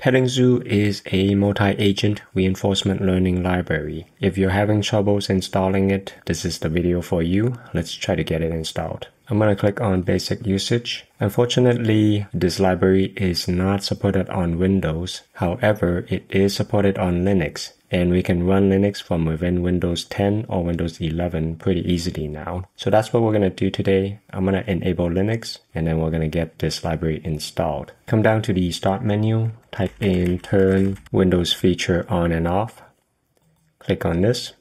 PettingZoo is a multi-agent reinforcement learning library. If you're having troubles installing it, this is the video for you. Let's try to get it installed. I'm going to click on basic usage. Unfortunately, this library is not supported on Windows. However, it is supported on Linux and we can run Linux from within Windows 10 or Windows 11 pretty easily now. So that's what we're going to do today. I'm going to enable Linux and then we're going to get this library installed. Come down to the start menu, type in turn Windows feature on and off. Click on this.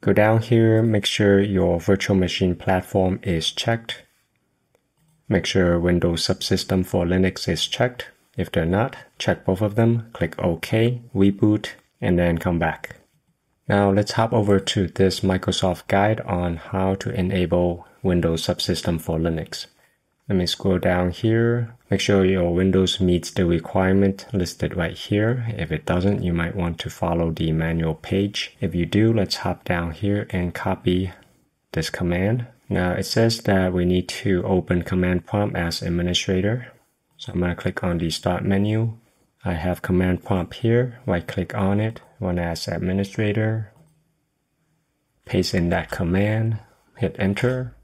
Go down here, make sure your virtual machine platform is checked. Make sure Windows subsystem for Linux is checked. If they're not, check both of them, click OK, reboot, and then come back. Now let's hop over to this Microsoft guide on how to enable Windows subsystem for Linux. Let me scroll down here. Make sure your Windows meets the requirement listed right here. If it doesn't, you might want to follow the manual page. If you do, let's hop down here and copy this command. Now it says that we need to open command prompt as administrator. So I'm going to click on the start menu. I have command prompt here. Right click on it, run as administrator. Paste in that command, hit enter.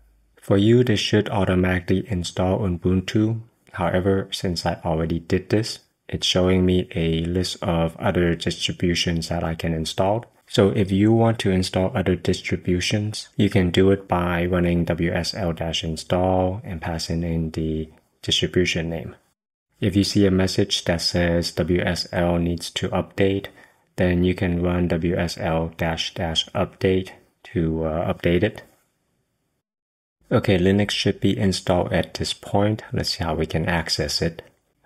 For you, this should automatically install Ubuntu. However, since I already did this, it's showing me a list of other distributions that I can install. So if you want to install other distributions, you can do it by running wsl-install and passing in the distribution name. If you see a message that says WSL needs to update, then you can run WSL-update to uh, update it. Okay, Linux should be installed at this point. Let's see how we can access it.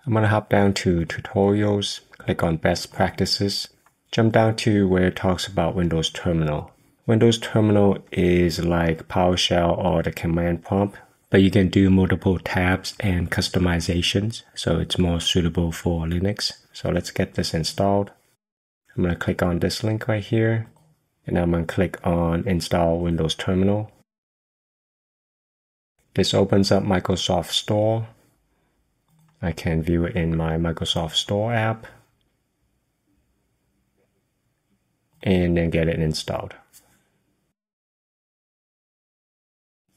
I'm gonna hop down to tutorials, click on best practices, jump down to where it talks about Windows Terminal. Windows Terminal is like PowerShell or the command prompt but you can do multiple tabs and customizations, so it's more suitable for Linux. So let's get this installed. I'm going to click on this link right here, and I'm going to click on Install Windows Terminal. This opens up Microsoft Store. I can view it in my Microsoft Store app, and then get it installed.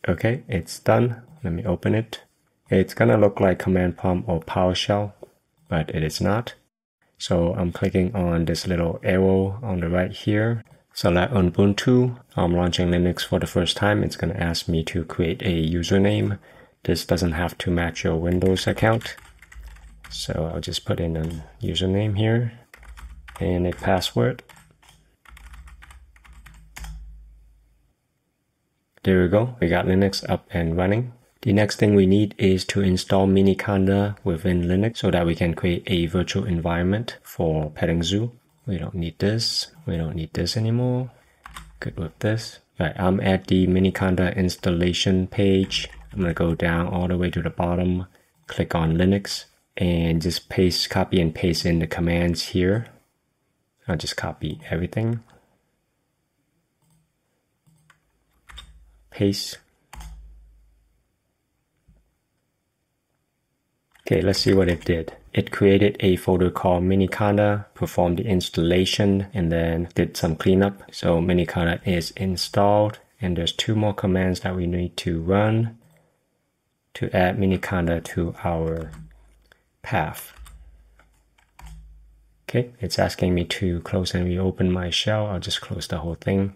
Okay, it's done. Let me open it. It's gonna look like Command Prompt or PowerShell, but it is not. So I'm clicking on this little arrow on the right here. Select Ubuntu. I'm launching Linux for the first time. It's gonna ask me to create a username. This doesn't have to match your Windows account. So I'll just put in a username here and a password. There we go, we got Linux up and running. The next thing we need is to install Miniconda within Linux so that we can create a virtual environment for PettingZoo. We don't need this, we don't need this anymore. Good with this. I'm at the Miniconda installation page. I'm gonna go down all the way to the bottom, click on Linux, and just paste, copy and paste in the commands here. I'll just copy everything. paste. Okay, let's see what it did. It created a folder called Miniconda, performed the installation, and then did some cleanup. So Miniconda is installed, and there's two more commands that we need to run to add Miniconda to our path. Okay, it's asking me to close and reopen my shell. I'll just close the whole thing.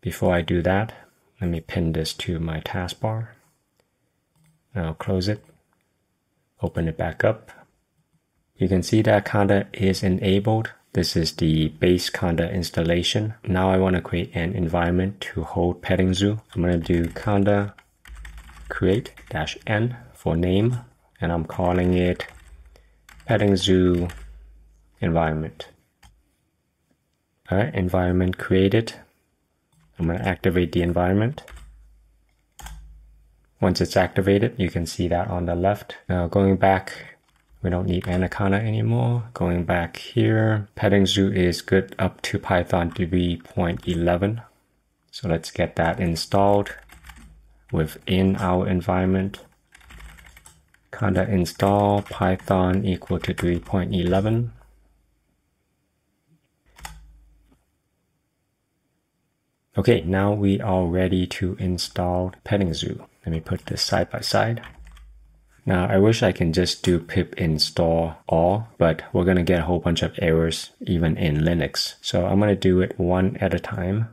Before I do that, let me pin this to my taskbar. I'll close it, open it back up. You can see that Conda is enabled. This is the base Conda installation. Now I want to create an environment to hold petting zoo. I'm going to do Conda create dash n for name, and I'm calling it petting zoo environment. All right, environment created. I'm going to activate the environment. Once it's activated, you can see that on the left. Now going back, we don't need Anaconda anymore. Going back here, PettingZoo is good up to Python 3.11. So let's get that installed within our environment. conda install python equal to 3.11. Okay, now we are ready to install petting zoo. Let me put this side by side. Now I wish I can just do pip install all, but we're gonna get a whole bunch of errors even in Linux. So I'm gonna do it one at a time.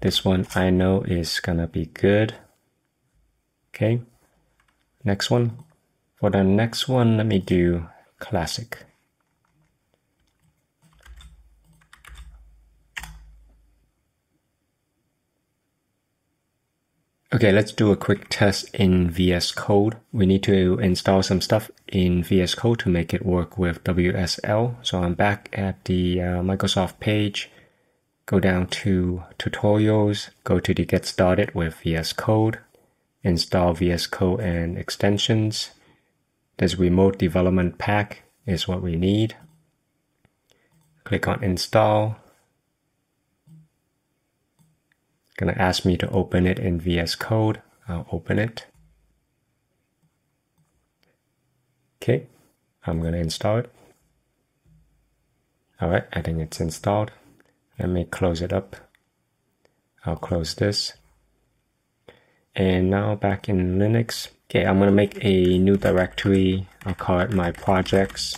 This one I know is gonna be good. Okay, next one. For the next one, let me do classic. Okay, let's do a quick test in VS Code. We need to install some stuff in VS Code to make it work with WSL. So I'm back at the uh, Microsoft page. Go down to tutorials, go to the get started with VS Code, install VS Code and extensions. This remote development pack is what we need. Click on install. Gonna ask me to open it in VS Code. I'll open it. Okay, I'm gonna install it. All right, I think it's installed. Let me close it up. I'll close this. And now back in Linux. Okay, I'm gonna make a new directory. I'll call it my projects.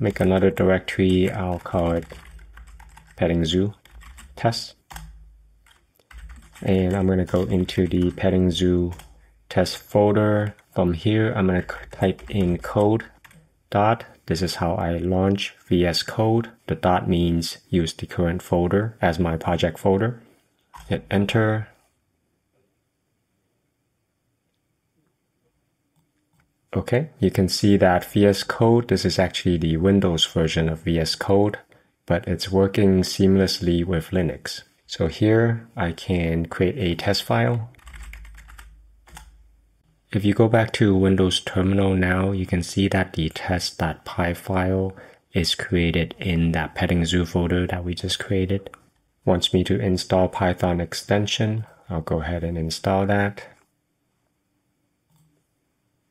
Make another directory. I'll call it petting zoo test and I'm going to go into the petting zoo test folder. From here, I'm going to type in code dot. This is how I launch VS Code. The dot means use the current folder as my project folder. Hit enter. Okay, you can see that VS Code, this is actually the Windows version of VS Code, but it's working seamlessly with Linux. So here I can create a test file. If you go back to Windows Terminal now, you can see that the test.py file is created in that petting zoo folder that we just created. Wants me to install Python extension. I'll go ahead and install that.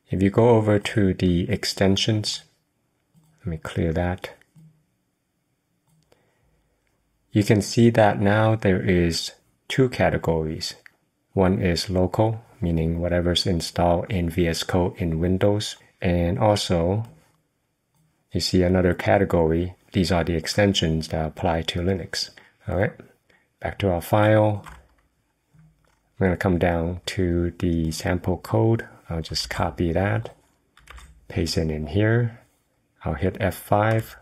If you go over to the extensions, let me clear that you can see that now there is two categories. One is local, meaning whatever's installed in VS Code in Windows. And also, you see another category. These are the extensions that apply to Linux. All right, back to our file. I'm going to come down to the sample code. I'll just copy that, paste it in here. I'll hit F5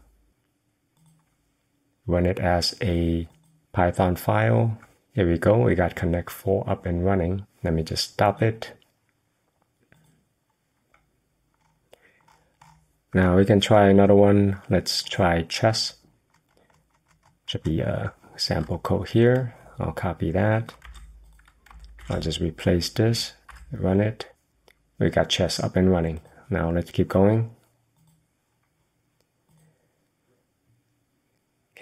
run it as a Python file. Here we go, we got Connect 4 up and running. Let me just stop it. Now we can try another one. Let's try chess. Should be a sample code here. I'll copy that. I'll just replace this, run it. We got chess up and running. Now let's keep going.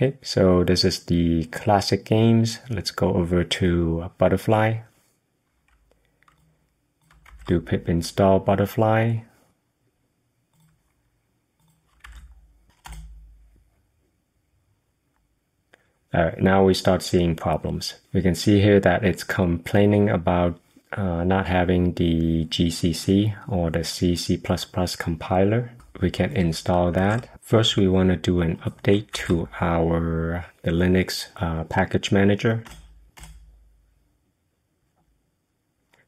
Okay, so this is the classic games. Let's go over to Butterfly. Do pip install Butterfly. Alright, now we start seeing problems. We can see here that it's complaining about uh, not having the GCC or the C C++ compiler we can install that. First, we want to do an update to our the Linux uh, package manager.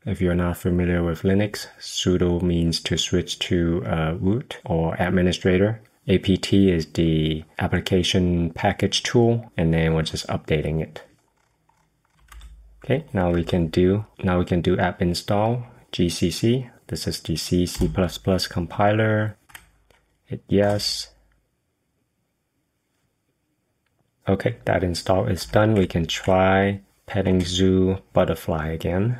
If you're not familiar with Linux, sudo means to switch to uh, root or administrator. apt is the application package tool, and then we're just updating it. Okay, now we can do now we can do apt install gcc. This is the C C++ compiler hit yes. Okay, that install is done. We can try petting zoo butterfly again.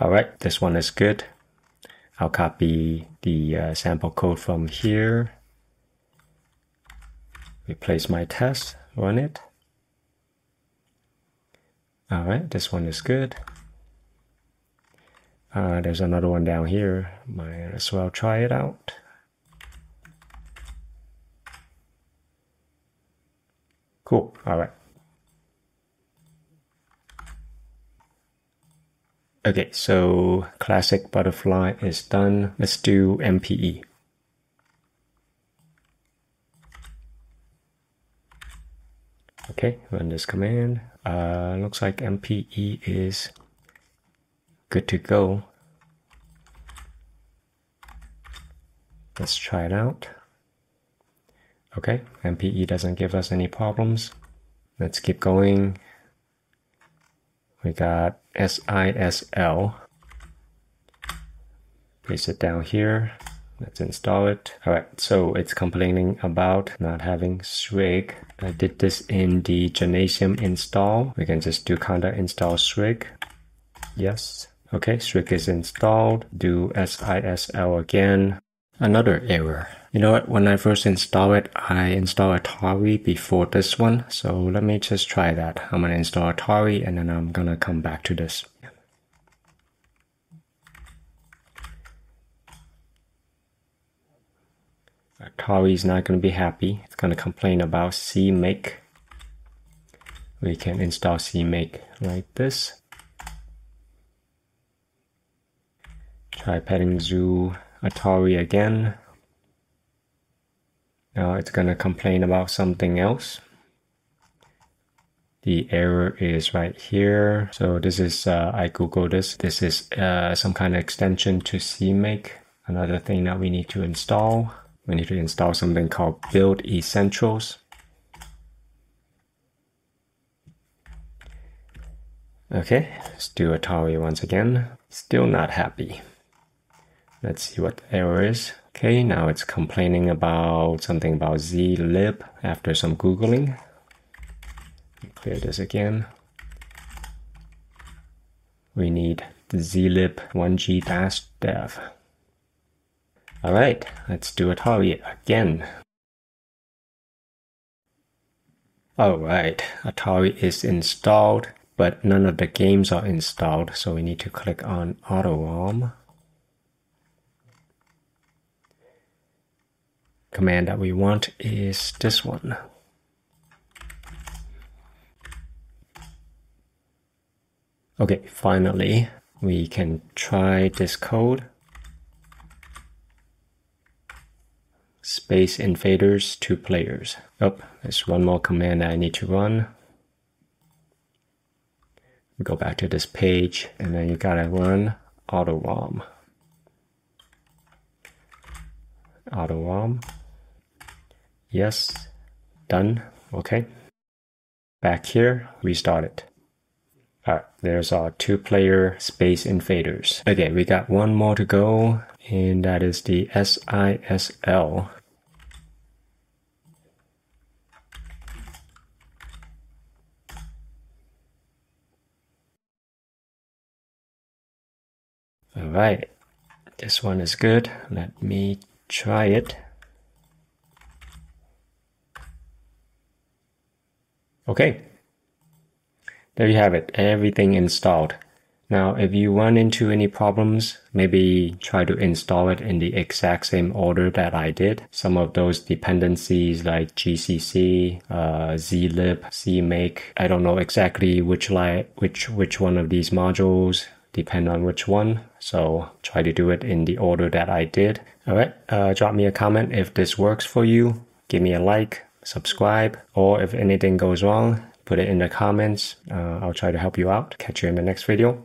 All right, this one is good. I'll copy the uh, sample code from here. Replace my test, run it. All right, this one is good. Uh, there's another one down here. Might as well try it out. Cool. All right. Okay, so classic butterfly is done. Let's do MPE. Okay, run this command. Uh, looks like MPE is good to go. Let's try it out. Okay, MPE doesn't give us any problems. Let's keep going. We got SISL. Paste it down here. Let's install it. All right, so it's complaining about not having Swig. I did this in the Gymnasium install. We can just do conda install Swig. Yes. Okay, Swig is installed. Do SISL again. Another error. You know what? When I first install it, I install Atari before this one. So let me just try that. I'm gonna install Atari and then I'm gonna come back to this. Atari is not going to be happy. It's going to complain about CMake. We can install CMake like this. Try petting zoo Atari again. Now it's going to complain about something else. The error is right here. So this is, uh, I Googled this. This is uh, some kind of extension to CMake. Another thing that we need to install we need to install something called build essentials. Okay, let's do Atari once again. Still not happy. Let's see what error is. Okay, now it's complaining about something about zlib after some googling. Clear this again. We need the zlib 1g-dev. All right, let's do Atari again. All right, Atari is installed, but none of the games are installed, so we need to click on AutoROM. Command that we want is this one. Okay, finally, we can try this code. Space Invaders two players. Oh, there's one more command I need to run. Go back to this page and then you gotta run AutoROM. AutoROM. Yes. Done. Okay. Back here, restart it. Alright, there's our two player Space Invaders. Okay, we got one more to go, and that is the SISL All right, this one is good. Let me try it. Okay, there you have it, everything installed. Now, if you run into any problems, maybe try to install it in the exact same order that I did. Some of those dependencies like GCC, uh, zlib, cmake, I don't know exactly which, li- which, which one of these modules depend on which one. So try to do it in the order that I did. All right. Uh, drop me a comment if this works for you. Give me a like, subscribe, or if anything goes wrong, put it in the comments. Uh, I'll try to help you out. Catch you in the next video.